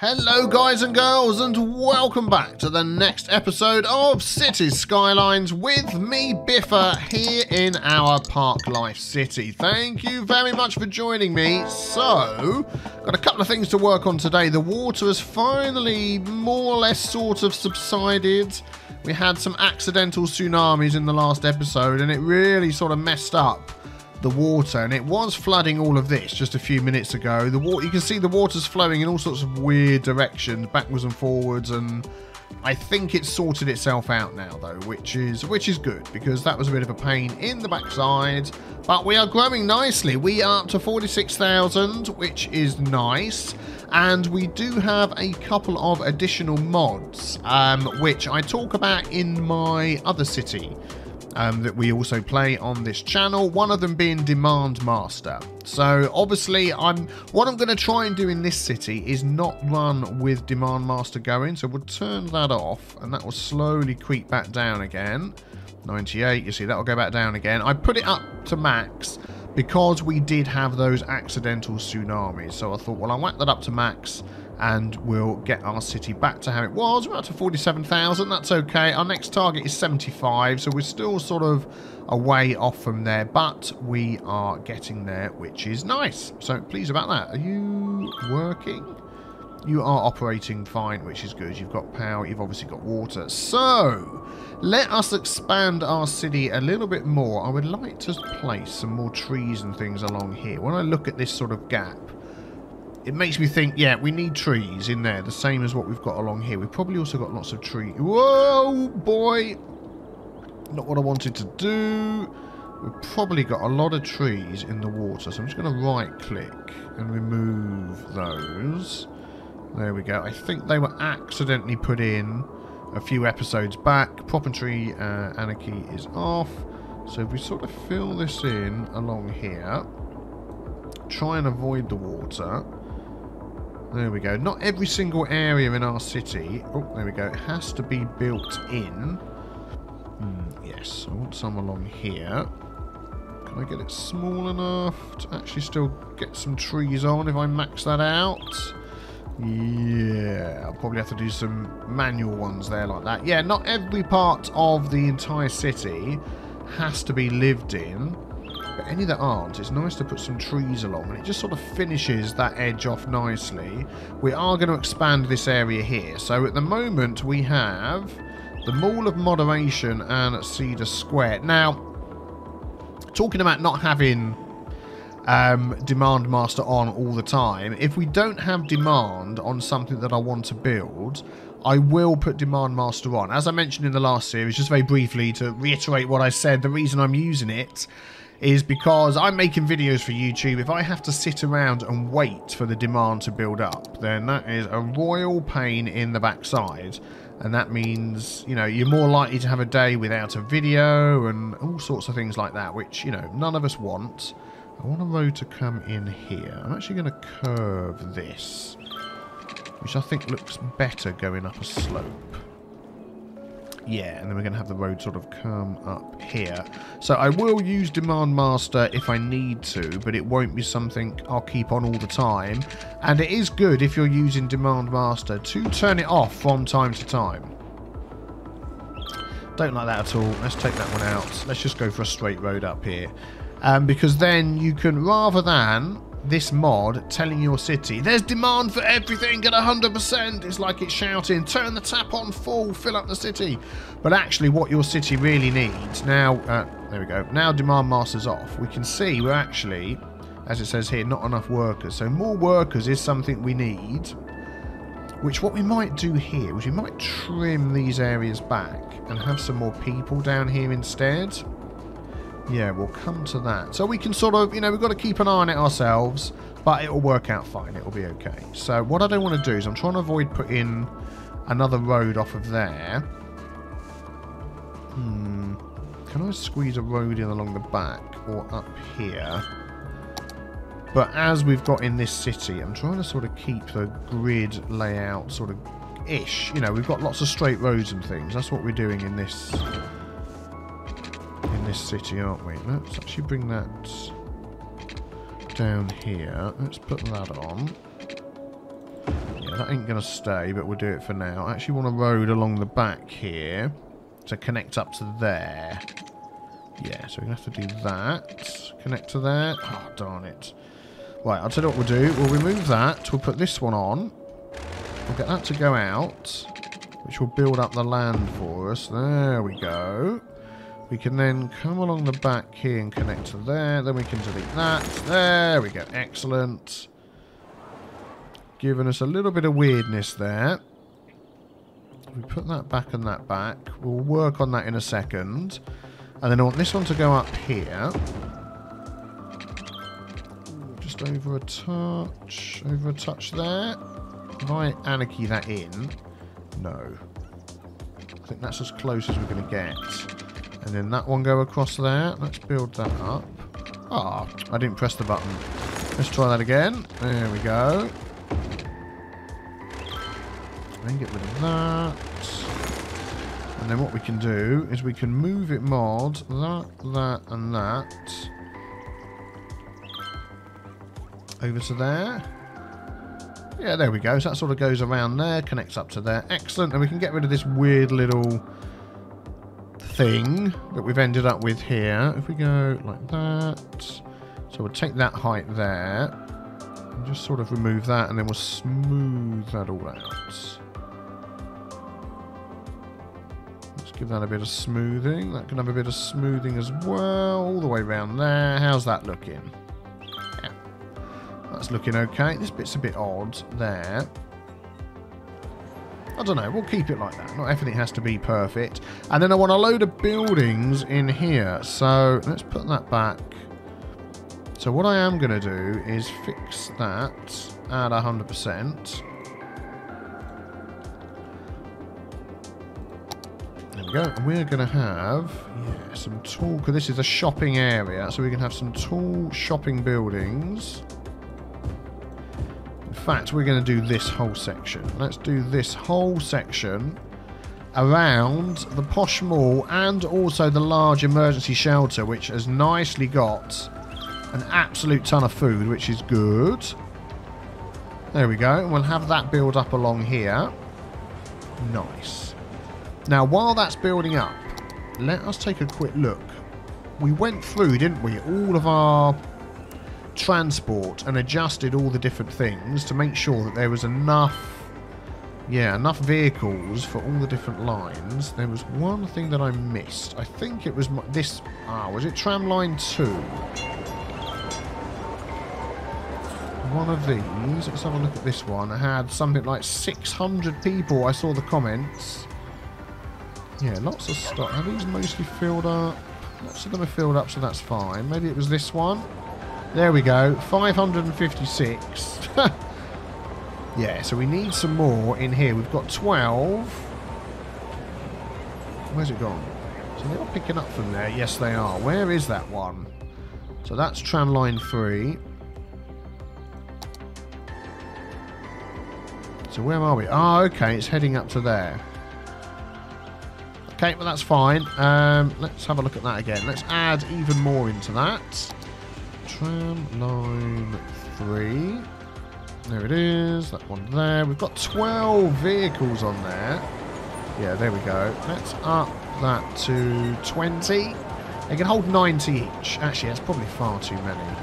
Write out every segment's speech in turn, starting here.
Hello, guys and girls, and welcome back to the next episode of Cities Skylines with me, Biffa, here in our Park Life City. Thank you very much for joining me. So, got a couple of things to work on today. The water has finally more or less sort of subsided. We had some accidental tsunamis in the last episode, and it really sort of messed up the water and it was flooding all of this just a few minutes ago. The water you can see the water's flowing in all sorts of weird directions backwards and forwards and I think it's sorted itself out now though which is which is good because that was a bit of a pain in the backside. But we are growing nicely. We are up to 46,000 which is nice. And we do have a couple of additional mods um, which I talk about in my other city um, that we also play on this channel. One of them being Demand Master. So obviously, I'm what I'm going to try and do in this city is not run with Demand Master going. So we'll turn that off, and that will slowly creep back down again. 98. You see, that will go back down again. I put it up to max because we did have those accidental tsunamis. So I thought, well, I'll whack that up to max and we'll get our city back to how it was. We're up to 47,000, that's okay. Our next target is 75, so we're still sort of a way off from there, but we are getting there, which is nice. So pleased about that. Are you working? You are operating fine, which is good. You've got power, you've obviously got water. So, let us expand our city a little bit more. I would like to place some more trees and things along here. When I look at this sort of gap, it makes me think, yeah, we need trees in there, the same as what we've got along here. We've probably also got lots of trees. Whoa, boy! Not what I wanted to do. We've probably got a lot of trees in the water, so I'm just going to right-click and remove those. There we go. I think they were accidentally put in a few episodes back. Prop and tree uh, Anarchy is off. So if we sort of fill this in along here, try and avoid the water. There we go. Not every single area in our city, oh, there we go, It has to be built in. Mm, yes, I want some along here. Can I get it small enough to actually still get some trees on if I max that out? Yeah, I'll probably have to do some manual ones there like that. Yeah, not every part of the entire city has to be lived in. But any that aren't, it's nice to put some trees along and it just sort of finishes that edge off nicely. We are going to expand this area here. So at the moment we have the Mall of Moderation and Cedar Square. Now, talking about not having um, Demand Master on all the time, if we don't have demand on something that I want to build, I will put Demand Master on. As I mentioned in the last series, just very briefly to reiterate what I said, the reason I'm using it is because I'm making videos for YouTube. If I have to sit around and wait for the demand to build up, then that is a royal pain in the backside. And that means, you know, you're more likely to have a day without a video and all sorts of things like that, which, you know, none of us want. I want a road to come in here. I'm actually going to curve this, which I think looks better going up a slope. Yeah, and then we're going to have the road sort of come up here. So I will use Demand Master if I need to, but it won't be something I'll keep on all the time. And it is good if you're using Demand Master to turn it off from time to time. Don't like that at all. Let's take that one out. Let's just go for a straight road up here. Um, because then you can, rather than this mod telling your city there's demand for everything at 100%. It's like it's shouting, turn the tap on full, fill up the city. But actually what your city really needs, now, uh, there we go, now demand master's off. We can see we're actually, as it says here, not enough workers. So more workers is something we need. Which what we might do here is we might trim these areas back and have some more people down here instead. Yeah, we'll come to that. So we can sort of, you know, we've got to keep an eye on it ourselves, but it'll work out fine. It'll be okay. So what I don't want to do is I'm trying to avoid putting another road off of there. Hmm. Can I squeeze a road in along the back or up here? But as we've got in this city, I'm trying to sort of keep the grid layout sort of ish. You know, we've got lots of straight roads and things. That's what we're doing in this this city, aren't we? Let's actually bring that down here. Let's put that on. Yeah, that ain't going to stay, but we'll do it for now. I actually want a road along the back here to connect up to there. Yeah, so we're going to have to do that. Connect to there. Oh, darn it. Right, I'll tell you what we'll do. We'll remove that. We'll put this one on. We'll get that to go out, which will build up the land for us. There we go. We can then come along the back here and connect to there. Then we can delete that. There we go. Excellent. Giving us a little bit of weirdness there. We put that back and that back. We'll work on that in a second. And then I want this one to go up here. Just over a touch. Over a touch there. If I anarchy that in... No. I think that's as close as we're going to get. And then that one go across there. Let's build that up. Ah, oh, I didn't press the button. Let's try that again. There we go. Then get rid of that. And then what we can do is we can move it mod, that, that, and that. Over to there. Yeah, there we go. So that sort of goes around there, connects up to there. Excellent. And we can get rid of this weird little thing that we've ended up with here. If we go like that. So we'll take that height there. And just sort of remove that and then we'll smooth that all out. Let's give that a bit of smoothing. That can have a bit of smoothing as well. All the way around there. How's that looking? Yeah. That's looking okay. This bit's a bit odd there. I don't know. We'll keep it like that. Not everything has to be perfect. And then I want a load of buildings in here. So let's put that back. So what I am going to do is fix that at 100%. There we go. And we're going to have yeah, some tall... Because this is a shopping area, so we can have some tall shopping buildings. Fact, we're going to do this whole section. Let's do this whole section around the posh mall and also the large emergency shelter, which has nicely got an absolute ton of food, which is good. There we go. We'll have that build up along here. Nice. Now, while that's building up, let us take a quick look. We went through, didn't we, all of our transport and adjusted all the different things to make sure that there was enough, yeah, enough vehicles for all the different lines. There was one thing that I missed. I think it was my, this, ah, was it tram line 2? One of these, let's have a look at this one. I had something like 600 people. I saw the comments. Yeah, lots of stock. Are these mostly filled up? Lots of them are filled up, so that's fine. Maybe it was this one. There we go. 556. yeah, so we need some more in here. We've got 12. Where's it gone? So they're picking up from there. Yes, they are. Where is that one? So that's tram line 3. So where are we? Ah, oh, okay. It's heading up to there. Okay, well that's fine. Um, let's have a look at that again. Let's add even more into that. Tram line 3. There it is. That one there. We've got 12 vehicles on there. Yeah, there we go. Let's up that to 20. They can hold 90 each. Actually, that's probably far too many.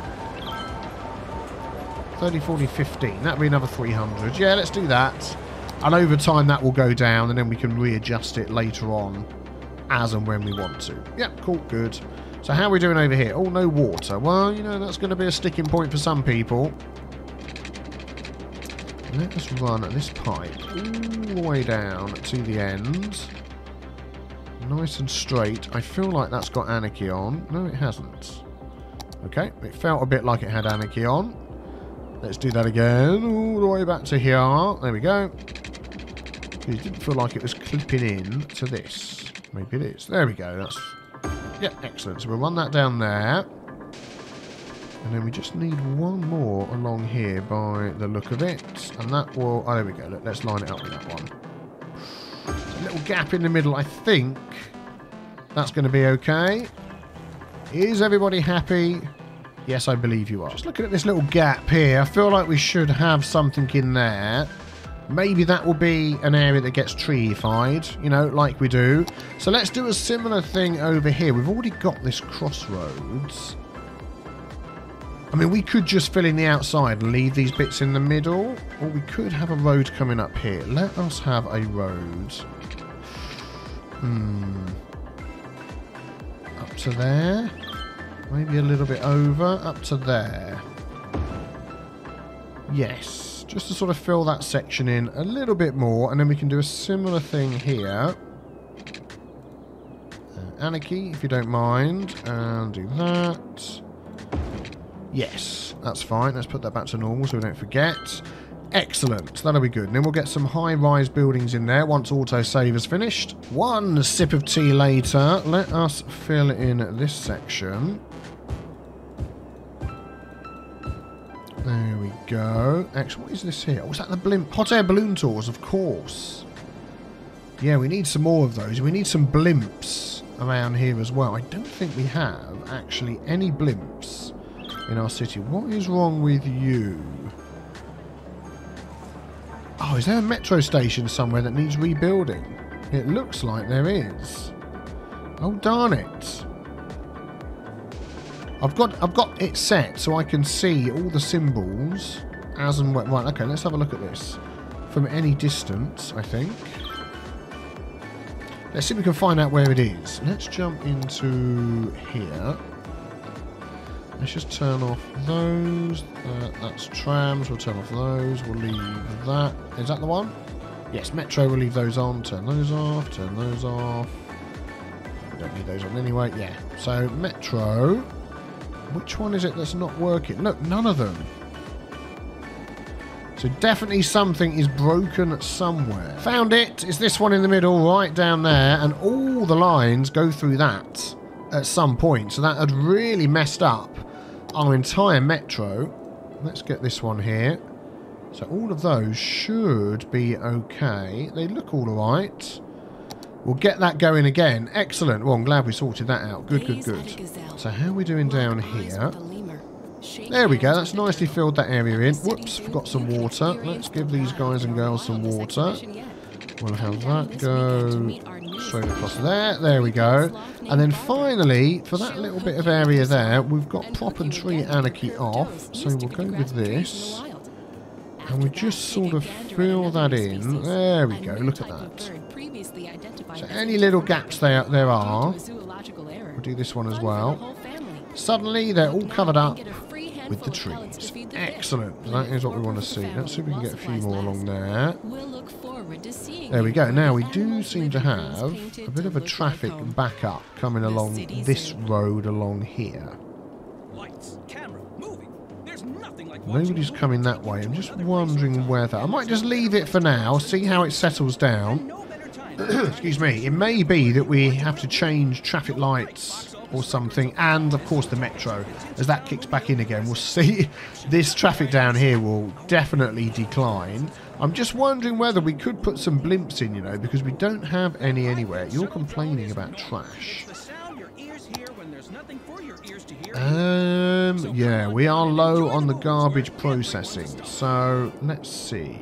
30, 40, 15. That'd be another 300. Yeah, let's do that. And over time that will go down and then we can readjust it later on as and when we want to. Yep, cool, good. So how are we doing over here? Oh, no water. Well, you know, that's going to be a sticking point for some people. Let us run this pipe all the way down to the end. Nice and straight. I feel like that's got anarchy on. No, it hasn't. Okay, it felt a bit like it had anarchy on. Let's do that again. All the way back to here. There we go. It didn't feel like it was clipping in to this. Maybe it is. There we go. That's Yeah, excellent. So we'll run that down there. And then we just need one more along here by the look of it. And that will... Oh, there we go. Look, let's line it up with that one. a little gap in the middle. I think that's going to be okay. Is everybody happy? Yes, I believe you are. Just looking at this little gap here, I feel like we should have something in there Maybe that will be an area that gets treeified, you know, like we do. So let's do a similar thing over here. We've already got this crossroads. I mean, we could just fill in the outside and leave these bits in the middle, or we could have a road coming up here. Let us have a road. Hmm. Up to there. Maybe a little bit over. Up to there. Yes. Just to sort of fill that section in a little bit more, and then we can do a similar thing here. Uh, Anarchy, if you don't mind, and do that. Yes, that's fine. Let's put that back to normal so we don't forget. Excellent. That'll be good. And then we'll get some high-rise buildings in there once autosave is finished. One sip of tea later. Let us fill in this section. Go. Actually, what is this here? Oh, is that the blimp? Hot air balloon tours, of course. Yeah, we need some more of those. We need some blimps around here as well. I don't think we have actually any blimps in our city. What is wrong with you? Oh, is there a metro station somewhere that needs rebuilding? It looks like there is. Oh, darn it. I've got I've got it set so I can see all the symbols as and when. Right, okay, let's have a look at this. From any distance, I think. Let's see if we can find out where it is. Let's jump into here. Let's just turn off those. Uh, that's trams. We'll turn off those. We'll leave that. Is that the one? Yes, Metro. We'll leave those on. Turn those off. Turn those off. We don't need those on anyway. Yeah. So Metro. Which one is it that's not working? Look, none of them. So definitely something is broken somewhere. Found it. It's this one in the middle, right down there, and all the lines go through that at some point. So that had really messed up our entire metro. Let's get this one here. So all of those should be okay. They look all right. We'll get that going again. Excellent. Well, I'm glad we sorted that out. Good, good, good. So how are we doing down here? There we go. That's nicely filled that area in. Whoops, forgot some water. Let's give these guys and girls some water. We'll have that go straight across there. There we go. And then finally, for that little bit of area there, we've got prop and tree anarchy off. So we'll go with this. And we just sort of fill that in. There we go. Look at that. So any little gaps there, there are, we'll do this one as well. Suddenly, they're all covered up with the trees. Excellent. That is what we want to see. Let's see if we can get a few more along there. There we go. Now, we do seem to have a bit of a traffic backup coming along this road along here. Nobody's coming that way. I'm just wondering whether... I might just leave it for now, see how it settles down. Excuse me. It may be that we have to change traffic lights or something, and of course the metro. As that kicks back in again, we'll see this traffic down here will definitely decline. I'm just wondering whether we could put some blimps in, you know, because we don't have any anywhere. You're complaining about trash. Um, yeah, we are low on the garbage processing. So, let's see.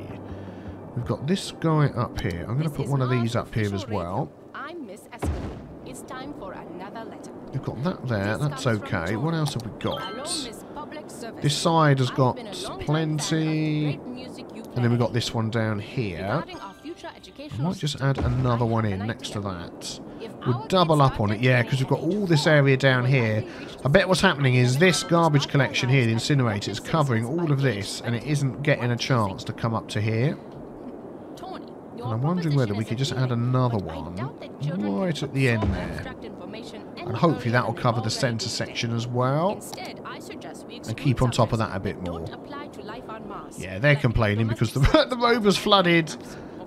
We've got this guy up here. I'm going to put one of these up here as well. I'm Miss It's time for another letter. We've got that there. That's okay. What else have we got? This side has got plenty. And then we've got this one down here. I might just add another one in next to that. We'll double up on it, yeah, because we've got all this area down here. I bet what's happening is this garbage collection here, the incinerator, is covering all of this, and it isn't getting a chance to come up to here. And I'm wondering whether we could just add another one right at the end there. And hopefully that will cover the centre section as well. And keep on top of that a bit more. Yeah, they're complaining because the, the rover's flooded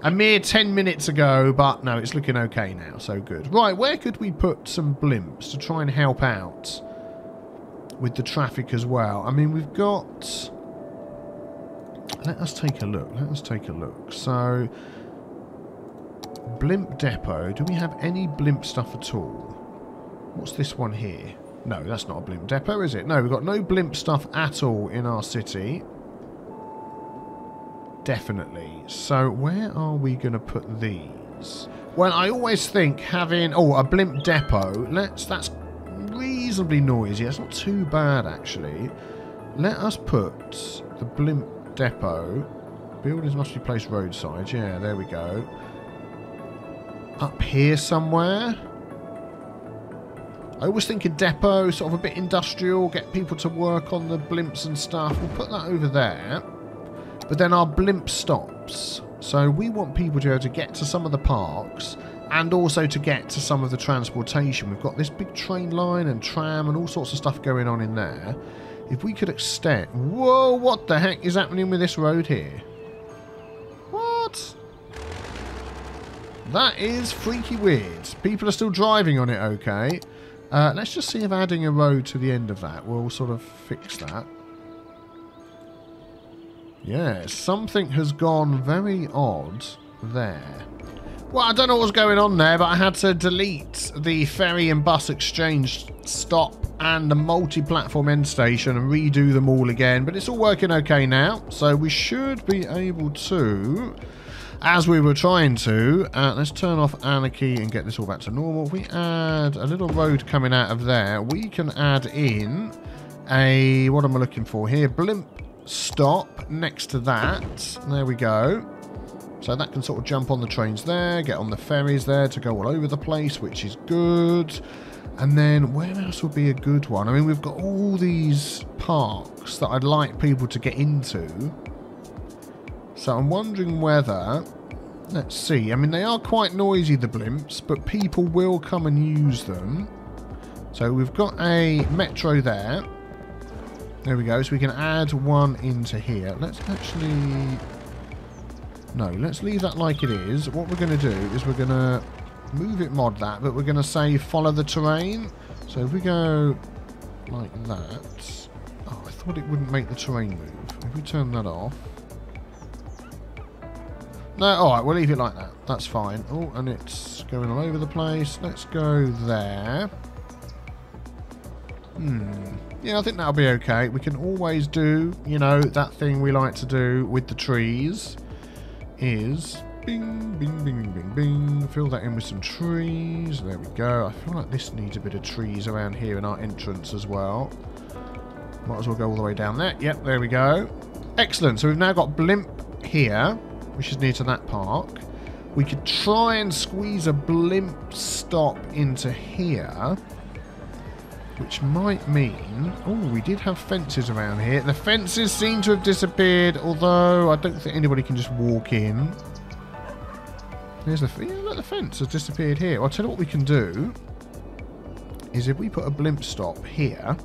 a mere 10 minutes ago, but no, it's looking okay now, so good. Right, where could we put some blimps to try and help out with the traffic as well? I mean, we've got... Let us take a look. Let us take a look. So, blimp depot. Do we have any blimp stuff at all? What's this one here? No, that's not a blimp depot, is it? No, we've got no blimp stuff at all in our city. definitely. So where are we going to put these? Well, I always think having... Oh, a blimp depot. Let's. That's reasonably noisy. It's not too bad, actually. Let us put the blimp depot... Buildings must be placed roadside. Yeah, there we go. Up here somewhere. I always think a depot, sort of a bit industrial, get people to work on the blimps and stuff. We'll put that over there. But then our blimp stops. So we want people to be able to get to some of the parks and also to get to some of the transportation. We've got this big train line and tram and all sorts of stuff going on in there. If we could extend... Whoa, what the heck is happening with this road here? That is freaky weird. People are still driving on it okay. Uh, let's just see if adding a road to the end of that will sort of fix that. Yeah, something has gone very odd there. Well, I don't know what's going on there, but I had to delete the ferry and bus exchange stop and the multi-platform end station and redo them all again. But it's all working okay now, so we should be able to as we were trying to, uh, let's turn off anarchy and get this all back to normal. We add a little road coming out of there, we can add in a, what am I looking for here? Blimp stop next to that. There we go. So that can sort of jump on the trains there, get on the ferries there to go all over the place, which is good. And then where else would be a good one? I mean, we've got all these parks that I'd like people to get into. So I'm wondering whether... Let's see. I mean, they are quite noisy, the blimps, but people will come and use them. So we've got a metro there. There we go. So we can add one into here. Let's actually... No, let's leave that like it is. What we're going to do is we're going to move it mod that, but we're going to say follow the terrain. So if we go like that... Oh, I thought it wouldn't make the terrain move. If we turn that off... No, alright, we'll leave it like that. That's fine. Oh, and it's going all over the place. Let's go there. Hmm. Yeah, I think that'll be okay. We can always do, you know, that thing we like to do with the trees is bing, bing, bing, bing, bing. Fill that in with some trees. There we go. I feel like this needs a bit of trees around here in our entrance as well. Might as well go all the way down there. Yep, there we go. Excellent. So we've now got Blimp here which is near to that park. We could try and squeeze a blimp stop into here. Which might mean... Oh, we did have fences around here. The fences seem to have disappeared, although I don't think anybody can just walk in. There's the... Yeah, look, the fence has disappeared here. Well, I'll tell you what we can do. Is if we put a blimp stop here...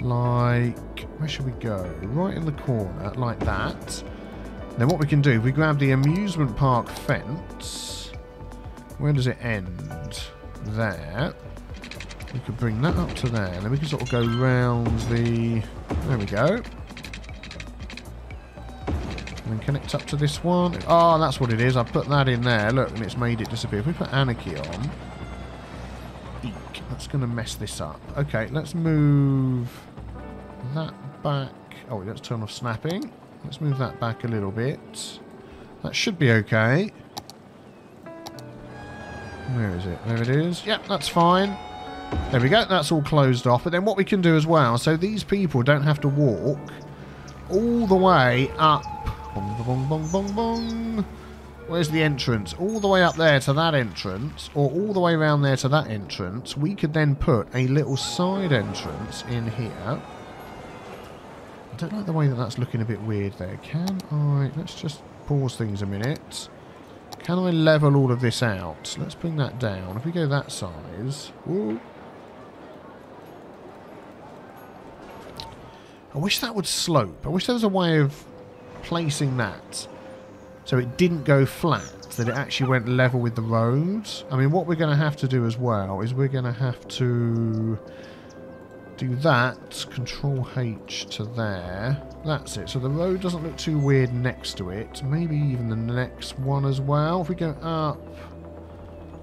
Like where should we go? Right in the corner, like that. Then what we can do, we grab the amusement park fence. Where does it end? There. We could bring that up to there. And then we can sort of go round the... There we go. And then connect up to this one. Oh, that's what it is. I put that in there. Look, and it's made it disappear. If we put Anarchy on... Eek, that's going to mess this up. Okay, let's move that back. Oh, let's turn off snapping. Let's move that back a little bit. That should be okay. Where is it? There it is. Yep, that's fine. There we go. That's all closed off. But then what we can do as well, so these people don't have to walk all the way up. Bong, bong, bong, bong. Where's the entrance? All the way up there to that entrance, or all the way around there to that entrance. We could then put a little side entrance in here don't like the way that that's looking a bit weird there. Can I... Let's just pause things a minute. Can I level all of this out? Let's bring that down. If we go that size... I wish that would slope. I wish there was a way of placing that so it didn't go flat, that it actually went level with the roads. I mean, what we're going to have to do as well is we're going to have to do that, control H to there. That's it. So the road doesn't look too weird next to it. Maybe even the next one as well. If we go up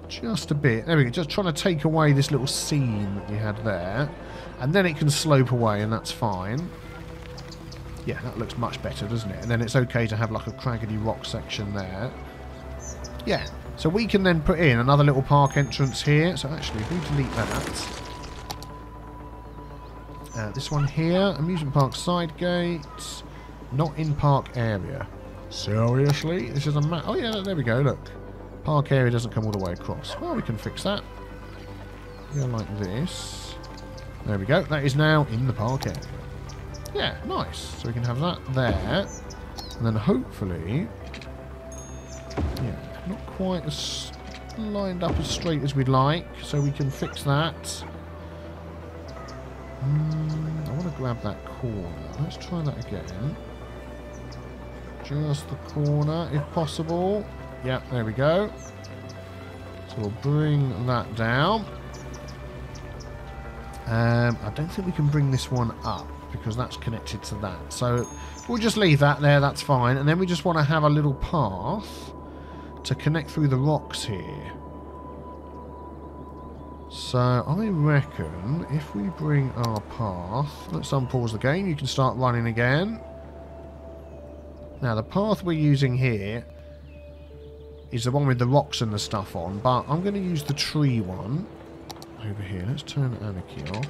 just a bit. There we go. Just trying to take away this little seam that we had there. And then it can slope away and that's fine. Yeah, that looks much better, doesn't it? And then it's okay to have like a craggedy rock section there. Yeah, so we can then put in another little park entrance here. So actually, if we delete that, uh, this one here, amusement park side gate, not in park area. Seriously? This is a map. Oh yeah, there we go, look. Park area doesn't come all the way across. Well, we can fix that. Go like this. There we go. That is now in the park area. Yeah, nice. So we can have that there. And then hopefully... Yeah, not quite as lined up as straight as we'd like. So we can fix that. Mm, I want to grab that corner. Let's try that again. Just the corner, if possible. Yep, there we go. So we'll bring that down. Um, I don't think we can bring this one up because that's connected to that. So we'll just leave that there, that's fine. And then we just want to have a little path to connect through the rocks here. So I reckon if we bring our path, let's unpause the game, you can start running again. Now the path we're using here is the one with the rocks and the stuff on, but I'm going to use the tree one over here. Let's turn Anarchy off.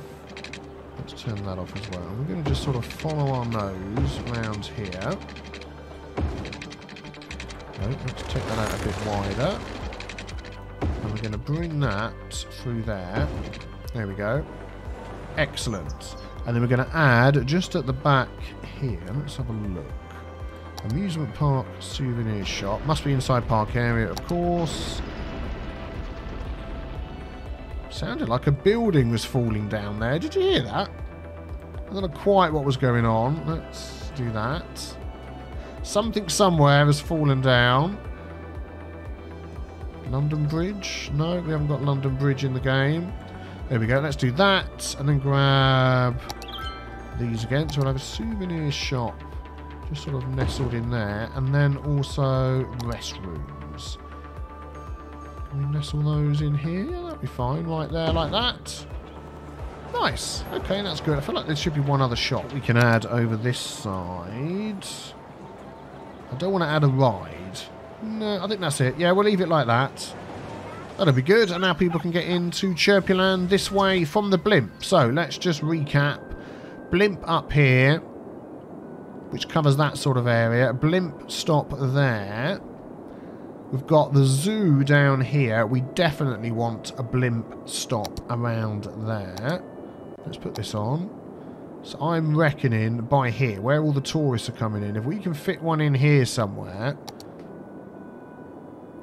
Let's turn that off as well. We're going to just sort of follow our nose around here. Let's take that out a bit wider. And we're going to bring that through there. There we go. Excellent. And then we're going to add, just at the back here, let's have a look. Amusement park souvenir shop. Must be inside park area, of course. Sounded like a building was falling down there. Did you hear that? I don't know quite what was going on. Let's do that. Something somewhere has fallen down. London Bridge? No, we haven't got London Bridge in the game. There we go. Let's do that. And then grab these again. So we'll have a souvenir shop just sort of nestled in there. And then also restrooms. Can we nestle those in here? Yeah, that'd be fine. Right there, like that. Nice. Okay, that's good. I feel like there should be one other shop we can add over this side. I don't want to add a ride. No, I think that's it. Yeah, we'll leave it like that. That'll be good. And now people can get into Chirpyland this way from the blimp. So let's just recap. Blimp up here, which covers that sort of area. Blimp stop there. We've got the zoo down here. We definitely want a blimp stop around there. Let's put this on. So I'm reckoning by here, where all the tourists are coming in, if we can fit one in here somewhere...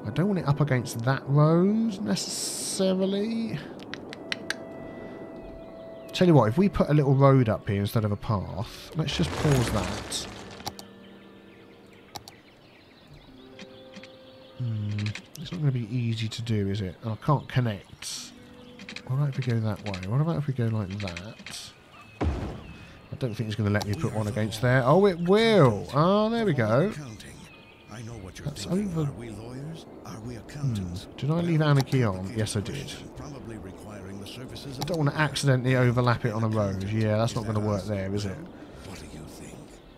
I don't want it up against that road, necessarily. Tell you what, if we put a little road up here instead of a path, let's just pause that. Hmm, it's not going to be easy to do, is it? I can't connect. What about if we go that way? What about if we go like that? I don't think it's going to let me put one against there. Oh, it will. Oh, there we go. That's over. Hmm. Did I leave anarchy on? Yes, I did. I don't want to accidentally overlap it on a road. Yeah, that's not going to work there, is it?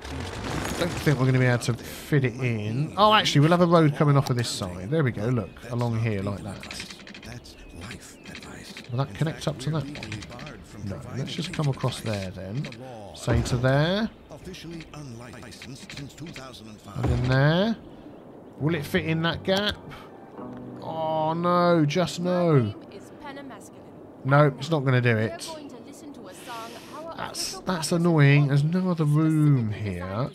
I don't think we're going to be able to fit it in. Oh, actually, we'll have a road coming off of this side. There we go, look. Along here, like that. Will that connect up to that one? No, let's just come across there then. Say to there. And in there. Will it fit in that gap? Oh no, just no. No, it's not going to do it. That's, that's annoying. There's no other room here.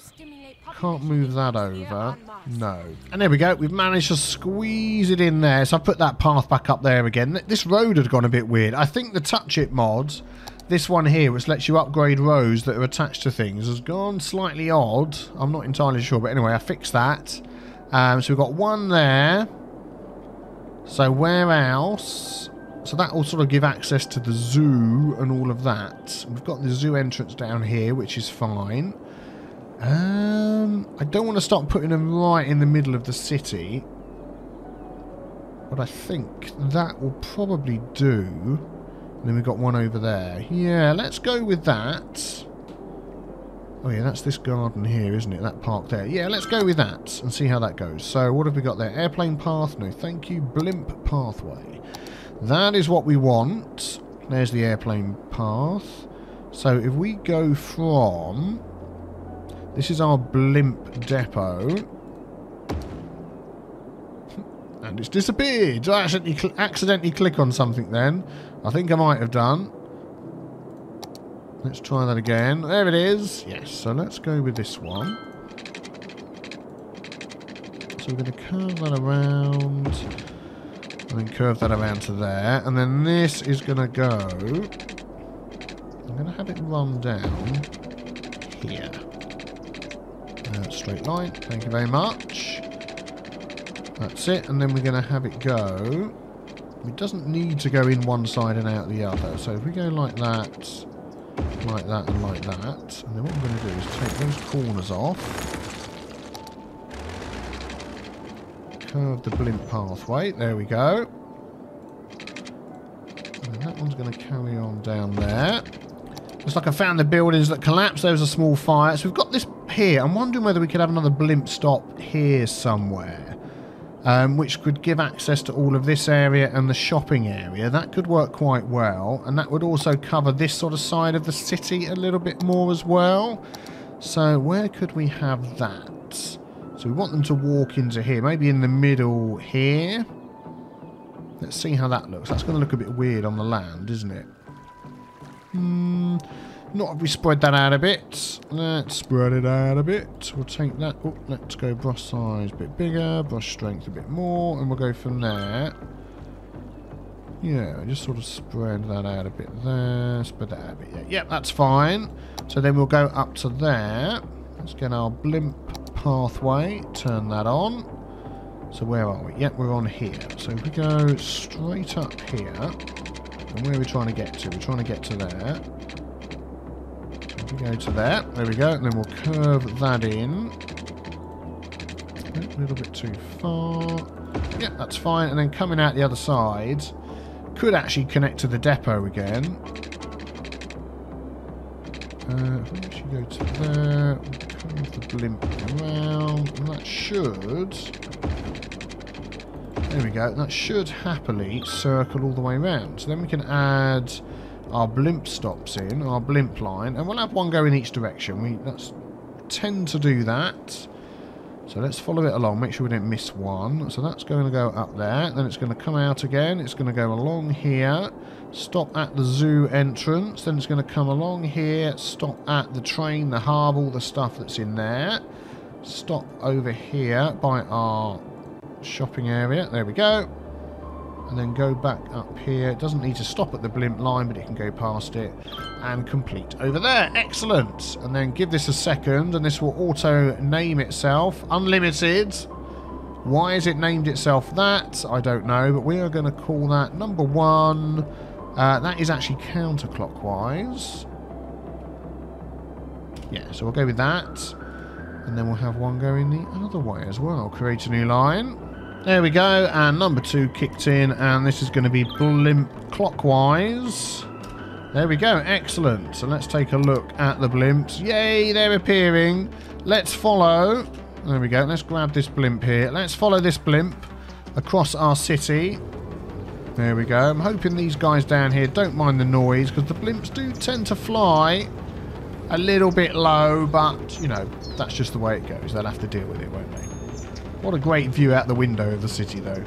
Can't move that over. No. And there we go. We've managed to squeeze it in there. So I put that path back up there again. This road had gone a bit weird. I think the Touch It mods, this one here, which lets you upgrade roads that are attached to things, has gone slightly odd. I'm not entirely sure. But anyway, I fixed that. Um, so we've got one there. So where else? So that will sort of give access to the zoo and all of that. We've got the zoo entrance down here, which is fine. Um, I don't want to start putting them right in the middle of the city. But I think that will probably do. And then we've got one over there. Yeah, let's go with that. Oh yeah, that's this garden here, isn't it? That park there. Yeah, let's go with that and see how that goes. So what have we got there? Airplane path? No, thank you. Blimp pathway. That is what we want. There's the airplane path. So if we go from... This is our blimp depot. And it's disappeared. I accidentally, cl accidentally click on something then. I think I might have done. Let's try that again. There it is. Yes, so let's go with this one. So we're going to curve that around. And then curve that around to there. And then this is going to go... I'm going to have it run down here. Uh, straight line. Thank you very much. That's it. And then we're going to have it go... It doesn't need to go in one side and out the other. So if we go like that like that and like that. And then what I'm going to do is take those corners off. Curve the blimp pathway. There we go. And that one's going to carry on down there. Looks like I found the buildings that collapsed. There was a small fire. So we've got this here. I'm wondering whether we could have another blimp stop here somewhere um, which could give access to all of this area and the shopping area. That could work quite well, and that would also cover this sort of side of the city a little bit more as well. So where could we have that? So we want them to walk into here, maybe in the middle here. Let's see how that looks. That's going to look a bit weird on the land, isn't it? Hmm... Not if we spread that out a bit. Let's spread it out a bit. We'll take that. Oh, let's go brush size a bit bigger, brush strength a bit more, and we'll go from there. Yeah, just sort of spread that out a bit there. Spread that out a bit. Yeah, yep, that's fine. So then we'll go up to there. Let's get our blimp pathway. Turn that on. So where are we? Yep, we're on here. So if we go straight up here, and where are we trying to get to? We're trying to get to there. Go to that. There we go. And then we'll curve that in. A little bit too far. Yeah, that's fine. And then coming out the other side, could actually connect to the depot again. Uh, if we actually go to there, curve the blimp around, and that should... There we go. That should happily circle all the way around. So then we can add our blimp stops in, our blimp line, and we'll have one go in each direction. We that's, tend to do that. So let's follow it along, make sure we don't miss one. So that's going to go up there, then it's going to come out again, it's going to go along here, stop at the zoo entrance, then it's going to come along here, stop at the train, the harbour, all the stuff that's in there. Stop over here by our shopping area, there we go and then go back up here. It doesn't need to stop at the blimp line, but it can go past it and complete over there. Excellent. And then give this a second, and this will auto name itself. Unlimited. Why is it named itself that? I don't know, but we are going to call that number one. Uh, that is actually counterclockwise. Yeah, so we'll go with that. And then we'll have one going the other way as well. Create a new line. There we go, and number two kicked in, and this is going to be blimp clockwise. There we go, excellent. So let's take a look at the blimps. Yay, they're appearing. Let's follow. There we go, let's grab this blimp here. Let's follow this blimp across our city. There we go. I'm hoping these guys down here don't mind the noise, because the blimps do tend to fly a little bit low, but, you know, that's just the way it goes. They'll have to deal with it, won't they? What a great view out the window of the city, though.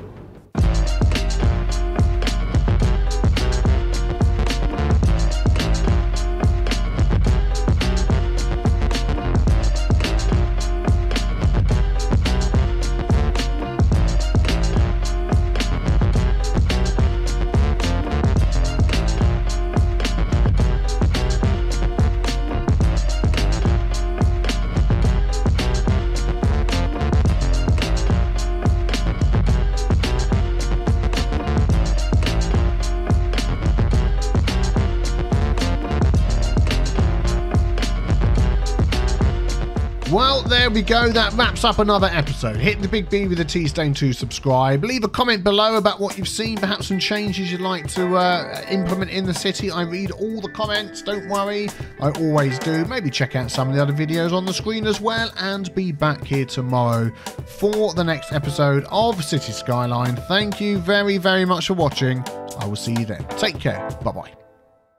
We go. That wraps up another episode. Hit the big B with the T stain to subscribe. Leave a comment below about what you've seen, perhaps some changes you'd like to uh, implement in the city. I read all the comments, don't worry. I always do. Maybe check out some of the other videos on the screen as well and be back here tomorrow for the next episode of City Skyline. Thank you very, very much for watching. I will see you then. Take care. Bye bye.